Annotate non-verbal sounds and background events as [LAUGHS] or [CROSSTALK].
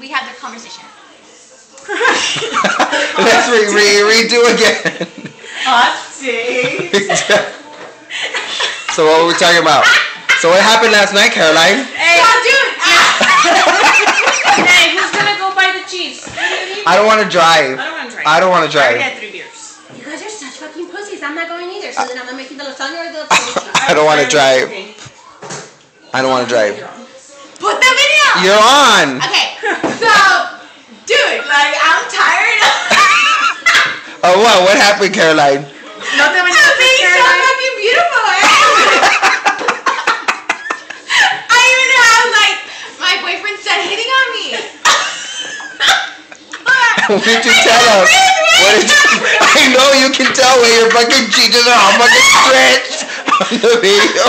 we have the conversation. [LAUGHS] Let's re, re, redo again. Hot takes. [LAUGHS] so what were we talking about? So what happened last night, Caroline? Hey, Oh, dude! hey, who's gonna go buy the cheese? I don't want to drive. I don't want to drive. I don't want to I drive. had three beers. You guys are such fucking pussies. I'm not going either. So then I'm not making the lasagna or the [LAUGHS] spaghetti. I don't want to drive. Okay. I don't want to drive. Put the video! You're on. Okay, Oh what? What happened, Caroline? No te of bañaste, being so Caroline. fucking beautiful. eh? [LAUGHS] I even have, like, my boyfriend said hitting on me. [LAUGHS] [LAUGHS] What did you tell us? What did you, I know you can tell where your fucking cheeks are all fucking stretched on the video.